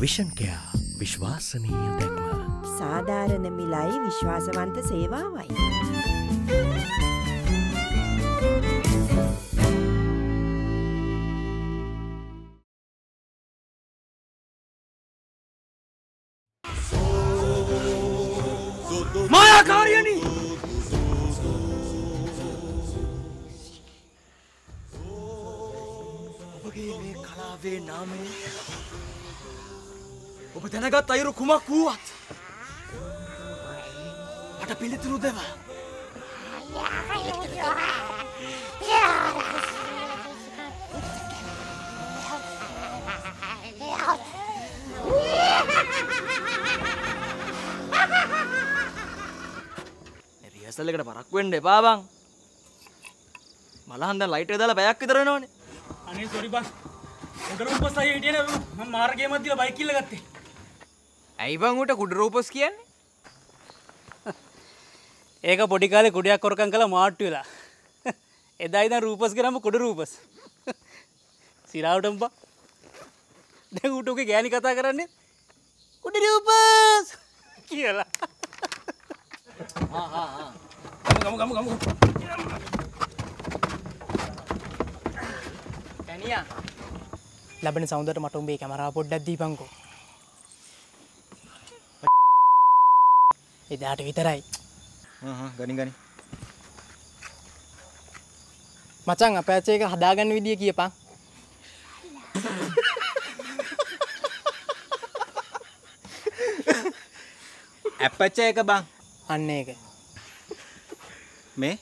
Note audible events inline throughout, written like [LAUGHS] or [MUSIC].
විෂන්කයා විශ්වාසනීය දැක්ම. සාධාරණ මිලයි විශ්වාසවන්ත සේවාවයි. මායාකාරයනි ඔබගේ මේ කලාවේ නාමය ඔබ දැනගත් අයුරු කුමක් වූවත් මට පිළිතුරු දෙව. රියසල් එකට පරක් වෙන්න එපාබං මලහන්ද ලයිට දාලා බැයක් විතරනවනේ අනේ සොරි බස්. උඩ රූපස් අය හිටියන. මම මාර්ගය මැදිලා බයික් කිල්ල ගත්තේ. ඇයි බං උට කුඩ රූපස් කියන්නේ? [LAUGHS] ඒක පොඩි කාලේ කුඩයක් කොරකම් කළා මාට්ටු වෙලා. [LAUGHS] එදා ඉඳන් රූපස් කරාම කුඩ රූපස්. [LAUGHS] සිරාවටම බා. දැන් ඌට ඔගේ ගෑණි කතා කරන්නේ කුඩ රූපස් කියලා. ගමු ගමු ගමු කැනියා ලබන සෞන්දට මට උඹේ කැමරා පොඩ්ඩක් දීපංකෝ එදාට විතරයි. ගනි ගනි. මචං අපෑචේක හදාගන්න විදිිය කියපා ඇප්පච්ච එක බං. අන්න ඒක. මේ?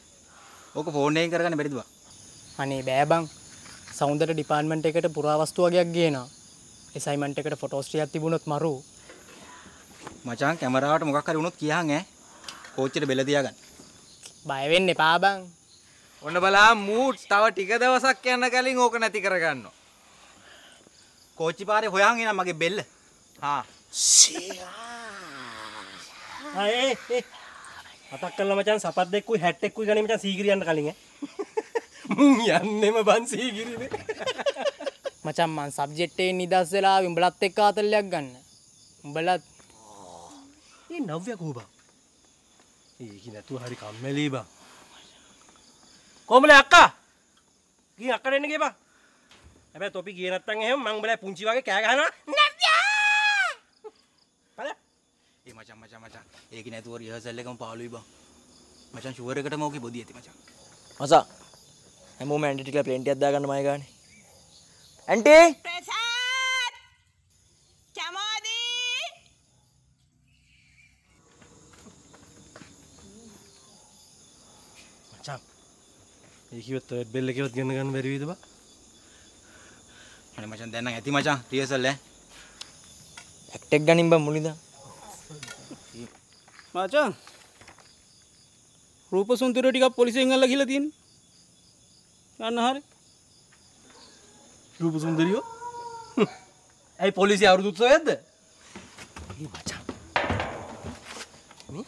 ඕක ෆෝර්නය කරගන්න බැරිදවා අනේ බෑබං සෞන්දට ඩිපාර්ට්මන්ට් එකට පුරාවස්තු වගේක් ගේන එසයිමන්ට එකට ෆොටෝස්ටියක් තිබුණොත් මරු මචාන් කැමරාවට මොකක් හරි වුණොත් කියහන් ඈ. කෝච්චියට බෙල තියාගන්න. බයවෙන්න එපාබං ඔන්න බලා මූට් තව ටික දවසක් යන්න කලින් ඕක නැති කරගන්න කෝච්චි පාරේ හොයන් එන මගේ බෙල්ල. හා. ඒ මතක් කල මචන් සපත් දෙක්කු හැට්ටෙක්කු ගනීමට සීගරියන්න කලින් [LAUGHS] මුන් යන්නෙම බන් සීගිරිනේ. මචන් මන් සබ්ජෙට්ටේ නිදස් වෙලා විඹලත් එක් ආතල්ලයක් ගන්න. උඹලත් ඒ නව්‍ය කූබා ඒක නැතුව හරි කම්මැලී බා. කොමල අක්කා? ගිය අක්කට එන්න ගේපා හැබැයි තොපි ගියේ නැත්තම් එහෙම මං උඹලා පුංචි වගේ කෑ ගහනවා. නව්‍ය ඒ මචන් මචන් මචන් ඒක නැතුව රිහර්සල් එකම පාළුයි බං. මචන් ෂුවර් එකටම ඕකේ බොදි ඇති මචන් මසා හැමෝම ඇන්ටි ටික ප්ලේන්ටි එකක් දාගන්න මයි ගානේ ඇන්ටි! ප්‍රසාද් චමාදී මචං ඒකිවත් තර්ඩ් බෙල් එකවත් ගන්න ගන්න බැරි වේද බා? අනේ මචන් දැන් නම් ඇති මචන්. රිහර්සල් ඈ. ඇක්ටෙක් ගනින් බං මුලින්ද. මචං රූප සුන්දර ටිකක් පොලිසියෙන් අල්ල ගිහලා තියෙන්නේ. ගන්න හරි. රූප සුන්දරියෝ? [LAUGHS] ඇයි පොලිසිය අවුරුදු උත්සවයක්ද ඒ මචං මේ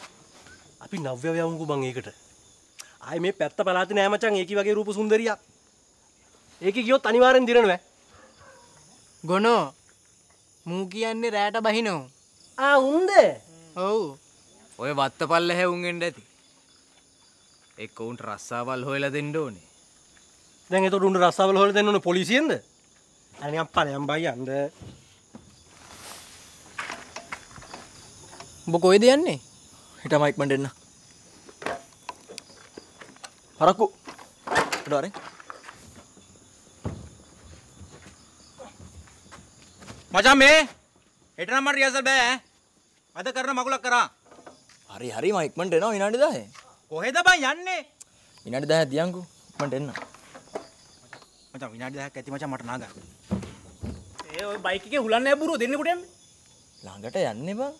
අපි නව්‍ය යවමුකෝ බං ඒකට ආයි මේ පැත්ත පලාතේ නෑ මචං. ඒකි වගේ රූප සුන්දරියක් ඒකේ ගියොත් අනිවාර්යෙන් දිරනවා ගොනෝ මූ කියන්නේ රෑට බහිනෝ. ආ උන්ද? ඔවු. ඔය වත්ත පල්ල හැවුන්ගෙන්ට ඇති. එක් ඔවුන්ට රස්සාවල් හොයලා දෙන්න ඕනේ. දැන් එතකොට උන්ට රස්සාවල හොයලා දෙන්න ඕනේ පොලිසියෙන්ද? අනේ අප්පලයන් බයි යන්න. උඹ කොයිද යන්නේ? හිට මයික්මට පරක්කු ඩරේ මචන් මේ හෙට නම් මට රිහර්සල් බෑ. අද කරන මගුලක් කරා හරි හරි මයික්මට එනවා විනාඩි දාහ කොහෙද බං යන්නේ විනාඩි දාහ දියංකු මට එන්න මචන් විනාඩි 10ක් ඇති මචන් මට නාගන්න ඒ ඔය බයික් එකේ හුලන්න නැබුරු දෙන්නෙකුට යන්නේ ළඟට යන්න බං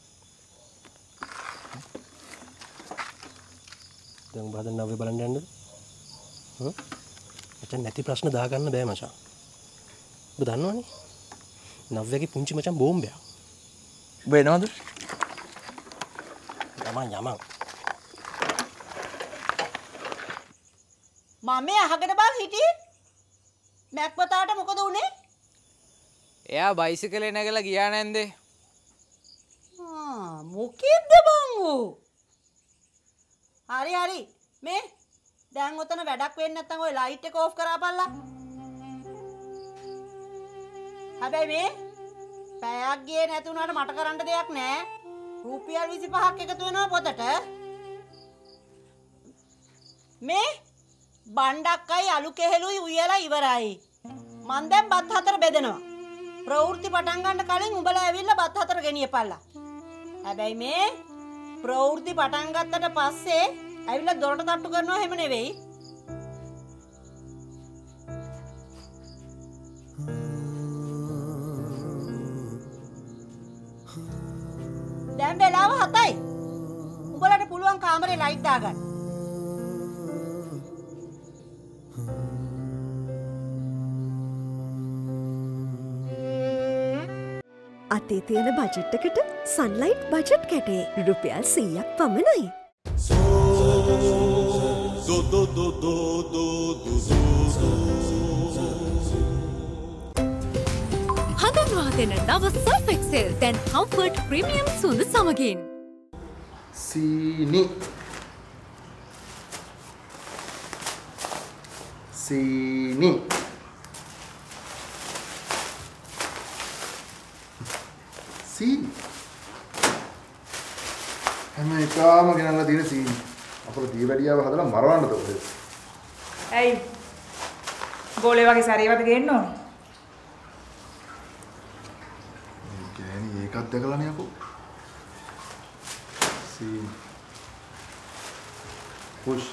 දැන් උඹ හදන්න නව්‍ය බලන්න යන්නද හ්ම් මචං නැති ප්‍රශ්න දාගන්න බෑ මචං. ඔබ දන්නවනේ? නව්‍යගේ පුංචි මචං බෝම්බයක්. ඔබ එනවද? යමන් යමන් මම අහකට බං හිටියේ? මැක්පතාට මොකද උනේ එයා බයිසිකලේ නැගලා ගියා නැන්දේ. මොකෙද්ද බං ඌ හරි හරි. මේ දැන් ඔතන වැඩක් වෙන්නේ නැත්නම් ඔය ලයිට් එක ඕෆ් කරාපල්ලා හැබැයි මේ පැයක් ගියේ නැති වුණාට මට කරන්න දෙයක් නෑ. රුපියල් 25ක් එකතු වෙනවා පොතට. මේ බණ්ඩක්කයි අලු කෙහෙලුයි උයලා ඉවරයි. මන් දැන් බත් හතර බෙදනවා. ප්‍රවෘත්ති පටන් ගන්න කලින් උඹලා ඇවිල්ලා බත් හතර ගෙනියපල්ලා. හැබැයි මේ ප්‍රවෘත්ති පටන් ගත්තට පස්සේ ඇවිල්ලා දොරට තට්ටු කරනවා එහෙම නෙවෙයි. දැන් වෙලාව හතයි. උඹලට පුළුවන් කාමරේ ලයිට් දාගන්න. අතේ තියෙන බජට්ටකට සන්ලයිට් බජට් කැටේ. රුපියල් සීයක් පමණයි. හඳන්වා දෙන නව සල්ෆෙක්සෙල් තැන් කම්ෆර්ට් ප්‍රමියම් සුඳ සමගින්. සීනි. සීනි. සීනි. හැම එකාම ගෙනල්ලා තියෙන සීනි අපර දීවැඩියාව හදලා මරවන්නද ඔය? ඇයි? ගෝලේ වගේ සරියවට ගේන්න ඕනේ. ගෑණි ඒකත් දැකලානේ යකෝ. සීනි. පුෂ්.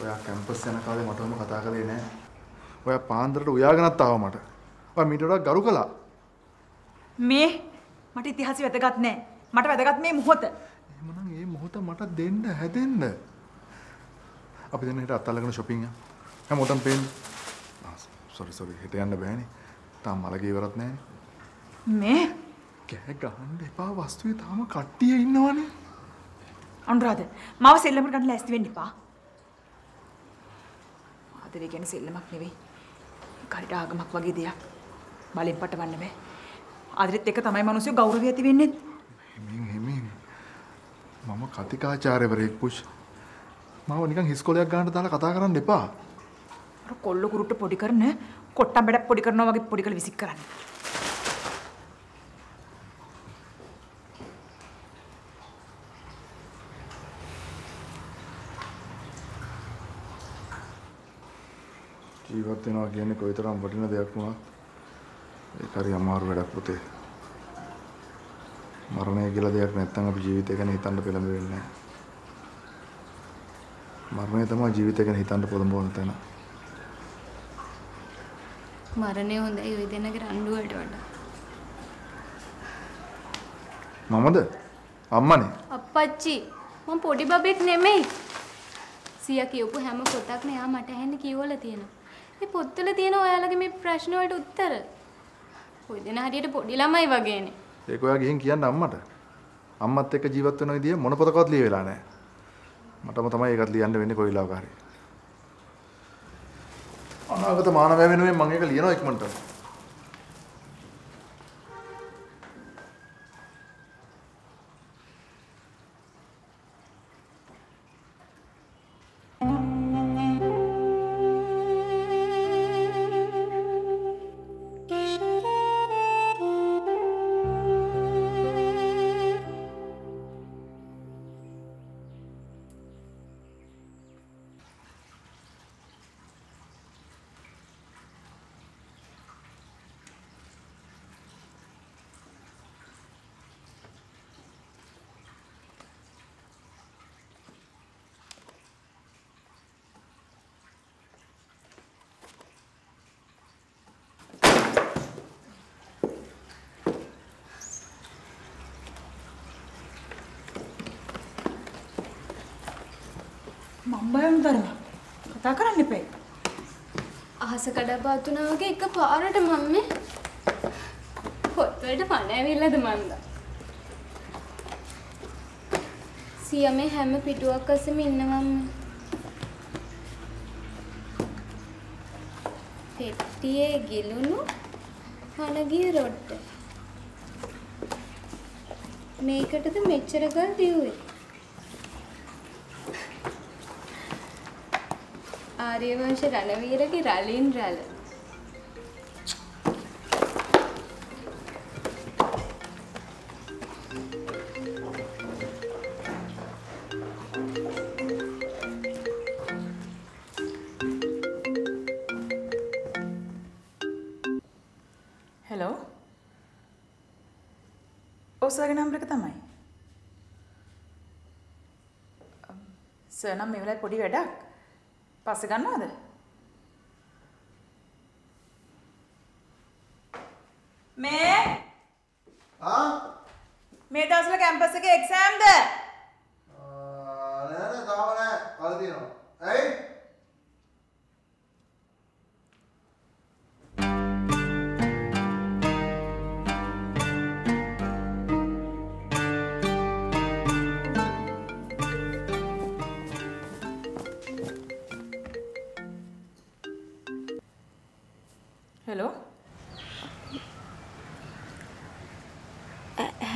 ඔයා කැම්පස් යන කාලේ මටම කතා කරේ නෑ. ඔයා පාන්දරට උයාගෙනත් ආවා මට. ඔයා මීට වඩා ගරු කළා. මේ? මට ඉතිහාසය වැදගත් නෑ. මට වැදගත් මේ මොහොත මට දෙන්න හැදෙන්න. අපි දැන් හෙට අත්අල්ලගෙන shopping යමු හැමෝටම පේන්නේ සෝරි සෝරි හෙට යන්න බෑනේ. තාම මලගේ ඉවරත් නෑනේ. මේ? කෑ ගහන්න එපා. වස්තුවේ තාම කට්ටිය ඉන්නවනේ. අනුරාධ මාව සෙල්ලමකට ගන්න ලෑස්ති වෙන්න එපා. ආදරේ කියන්නේ සෙල්ලමක් නෙවෙයි. කාරිට ආගමක් වගේ දෙයක්. බලෙන් පටවන්න බෑ. ආදරෙත් එක තමයි මිනිස්සු ගෞරවය ඇති වෙන්නේ කතිකාචාර්යවරයෙක් පුෂ් මාව නිකන් හිස්කොලයක් ගන්නට දාලා කතා කරන්න එපා. අර කොල්ල කුරුට්ට පොඩි කරන කොට්ටම් බඩක් පොඩි කරනවා වගේ පොඩි කළ විසික් කරන්න. ජීවත් වෙනවා කියන්නේ කොයිතරම් වටින දෙයක් වුණත් ඒක හරි අමාරු වැඩක් පුතේ. මරණය කියලා දෙයක් නැත්නම් අපි ජීවිතය ගැන හිතන්න පෙළඹෙන්නේ නැහැ. මරණය තමයි ජීවිතය ගැන හිතන්න පොළඹවන තැන. මරණය හොඳයි ඔය දෙනගේ රණ්ඩුවට වඩා. මමද? අම්මනේ. අප්පච්චි මම පොඩි බබෙක් නෙමෙයි. සියා කියපු හැම පොතක්ම එයා මට ඇහෙන්න කියවලා තියෙනවා. මේ පොත්වල තියෙන ඔයාලගේ මේ ප්‍රශ්න වලට උත්තර. ඔය දෙන හරියට පොඩි ළමයි වගේනේ. ඒක ඔයා ගිහින් කියන්න අම්මට. අම්මත් එක්ක ජීවත් වෙන විදිය මොන පොතකවත් ලියවිලා නැහැ. මටම තමයි ඒකත් ලියන්න වෙන්නේ කොයි ලාවක හරි. අනාගත මානවය වෙනුවෙන් මම ඒක ලියනවා ඉක්මනට. මම බයන් දරනවා කතා කරන්න එපා අහස කඩපාතුනා වගේ එක පාරට මම්මේ පොත්වලට පණ ඇවිල්ලද මන්ද සියමේ හැම පිටුවක් අසම ඉන්නවම් පෙට්ටියේ ගිලුණු හනගිය රොට්ට. මේකටද මෙච්චර කල් දිව්වේ. ආර්යවංශ රණවීරගේ රලින් රළ. හෙලෝ ඔසගේ නම්බර එක තමයි. Um, සනම් මෙවලයි පොඩි වැඩක්. පස්ස ගන්නවාද? මේ මේ දවසල කැම්පස් එක එක්සෑම්ද නෑ තාම නෑ. කල් තියෙනවා ඇයි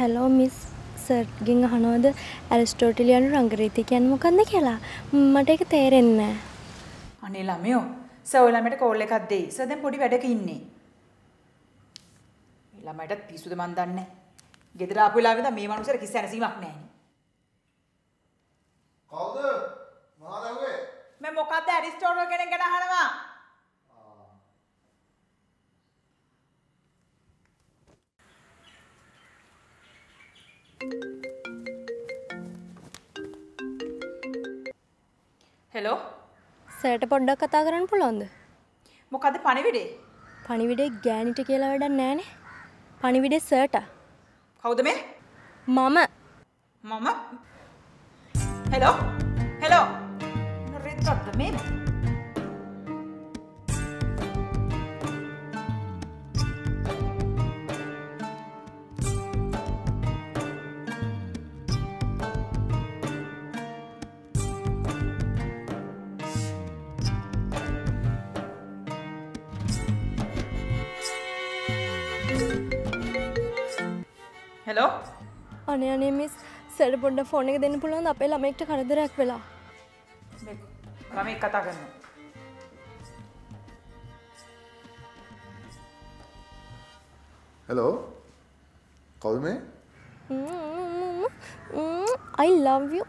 හැලෝ මිස් සර්ගෙන් අහනෝද ඇරිස්ටෝටිලියනු රංගරීති කියන්න මොකක්ද කියලා? මට එක තේරෙන්න අනේ ළමයෝ සවලමට කෝල්ල එකක් දෙයි. සදැන් පොඩි වැඩක ඉන්නේ. ළමයිටත් පිස්සුද මන් දන්නේ ගෙදර ආපු වෙලාවෙ මේ මනුස්සර කිසි සැනසීමක් නැහැ කවුද? මොනවද ඇහුවේ මේ මොකද්ද ඇරිස්ටෝටල් කෙනෙක් ගැන අහනවා හෙලෝ සෑට පොඩ්ඩක් කතා කරන්න පුළොන්ද මොකද පණිවිඩේ? පනිවිඩේ ගෑනිට කියලා වැඩක් නෑනේ පනිවිඩේ සර්ට. කවුද මේ? මම. මම? හෙලෝ හෙලෝ රෙද්දක්ද මේ හෙලෝ අනේ අනේ මිස් සැට පොඩ්ඩ ෆෝන එක දෙන්න පුළුවන් අපේ ළමෙක්ට කරදරයක් වෙලා. ළමයි කතා කරනවා. හෙලෝ කවුද මේ I love you.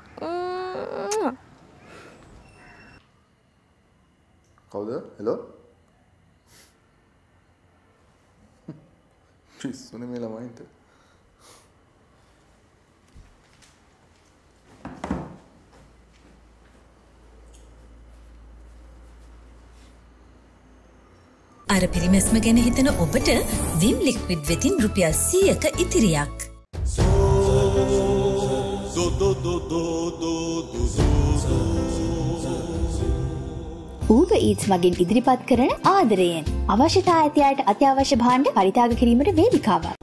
කවුද හෙලෝ පිස්සුනේ මේ ළමයින්ට අර පිරිමැස්ම ගැන හිතන ඔබට විම් ලික්විඩ් වෙතින් රුපියල් සීයක ඉතිරියක්. ඌව ඊත්ස් මගින් ඉදිරිපත් කරන ආදරයෙන් අවශ්‍යතා ඇතියට අත්‍යවශ්‍ය භාණ්ඩ පරිතාග කිරීමට වේදිකාවක්.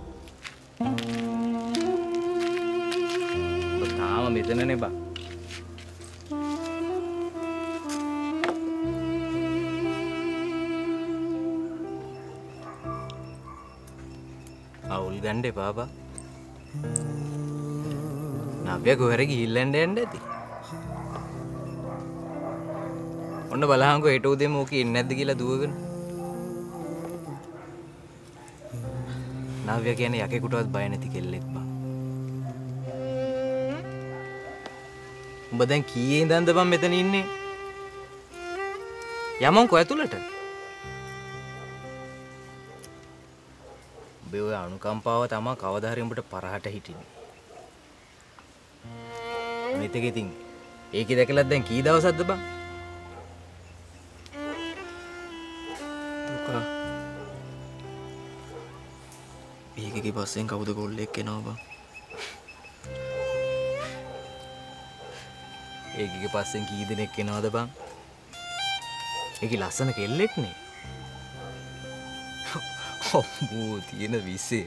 අවුල් ගණ්ඩ පාපා නව්‍ය කොහර ගිල්ලන්ඩ එන්ඩ ඇති. ඔන්න බලහංක එට උදේ මෝක එන්න ඇද කියලා දුවගෙන. නව්‍ය කියන යකෙකුටවත් බයනැති කෙල්ලෙක් බා. උඹ දැන් කීයේ ඉඳන්ද බං මෙතන ඉන්නේ? යමන්කෝ ඇතුළට? උඹේ ඔය අනුකම්පාව තමා කවදා හරි උඹට පරහට හිටින්නේ. මෙතක ඉතින් ඒකේ දැකලත් දැන් කී දවසක්ද බං? දුකා. ඒකගේ පස්සෙන් කවුද කොල්ලෙක් එනවා බං? ඒකගේ පස්සෙන් කී දෙනෙක් එනවද බං? ඒක ලස්සන කෙල්ලෙක්නේ ඔම්බෝ තියෙන විසේ.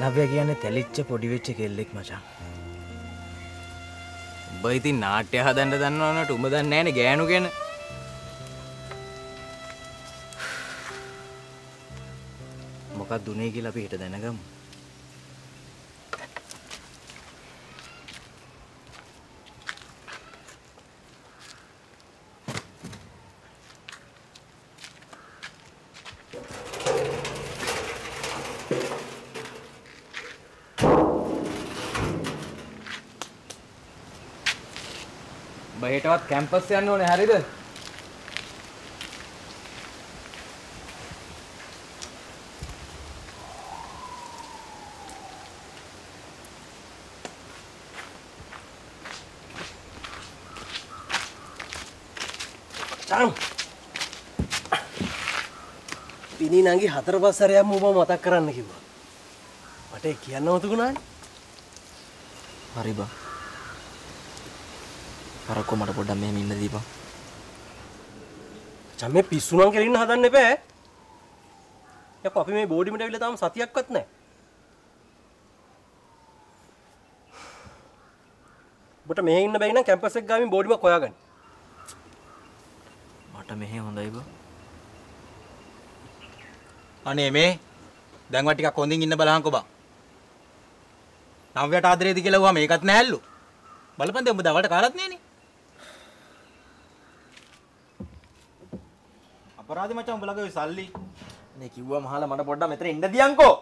නව්‍ය කියන්නේ තැලිච්ච පොඩිවෙච්ච කෙල්ලෙක් මචන් උඹ ඉතින් නාට්‍ය හදන්න දන්නවනට උඹ දන්නේ නෑනේ ගෑනු ගැන උඹ මොකක් දුනේ කියලා අපි හිට දැනගමු. බහෙටවත් කැම්පස් යන්න ඕනේ හරිද? චාම් පිනි නංගි හතර පස් සැරයක් ඔබ මතක් කරන්න කිව්වා. මට ඒ කියන්න මතකුණානේ. හරි බං. අරකෝ මට පොඩ්ඩක් මෙහෙම ඉන්න දීපන්. චම් මේ පිස්සු නම් කෙලින්න හදන්න එපා. යකෝ අපි මේ බෝඩිමට ඇවිල්ලා තාම සතියක්වත් නැහැ. ඔබට මෙහෙ ඉන්න බැරි නම් කැම්පස් එක ගාමින් බෝඩිමක් හොයාගන්න. මට මෙහෙ හොඳයි බං. අනේ මේ දැන්වත් ටිකක් හොඳින් ඉන්න බලහන්කෝ බං. නව්‍යට ආදරේද කියලා වුවා මේකත් නැහැලු. බලපන් දැන් ඔබ දවල්ට කාලත් නෑනේ. අපරාධි මචං උඹ ළඟ ඔය සල්ලි. නේ කිව්වා මහලා මට පොඩ්ඩක් මෙතන ඉන්න දියන්කෝ.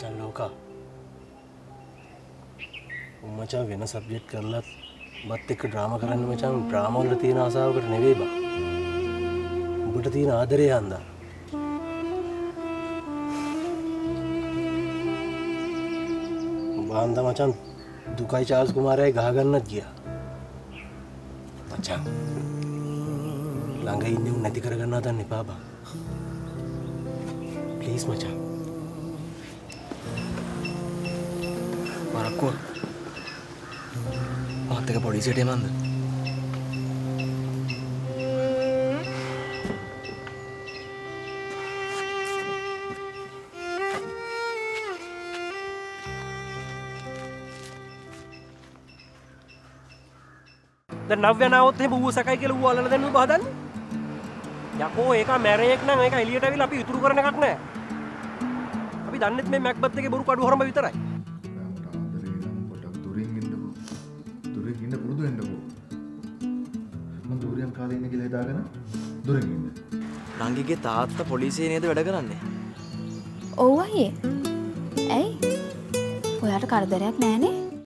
චල්ලෝකා උම්මචා වෙන සබ්ජෙක්් කරලත් බත් එක්ක ඩ්‍රාම කරන්න මචන් ඩ්‍රාමවල්ල තියෙන ආසාාවකට නෙවේ බා. උඹට තියෙන ආදරය හන්දා. බාන්ද මචන් දුකයි චාල්ස් කුමාරය ගහගන්නත් ගියා. මචන් ළඟ ඉන්න උන් නැති කරගන්නා දන්න එපා බා. ප්ලීස් මචන් මරක්කුව. මාත් එක පොලිසියට එමන්ද? ද නව්‍යනාවත් එහෙම ඌ සැකයි කියලා ඌ අල්ලලා දෙන්න බහදන්නේ යකෝ ඒක මැරේක් නම් ඒක එළියට ඇවිල්ලා අපි ඉතුරු කරන එකක් නෑ. අපි දන්නෙත් මේ මැක්බත් එකේ බොරු කඩු හරම විතරයි. නංගිගේ තාත්තා පොලිසියේ නේද වැඩ කරන්නේ? ඔව් අයියේ. ඇයි? ඔයාට කරදරයක් නෑනේ?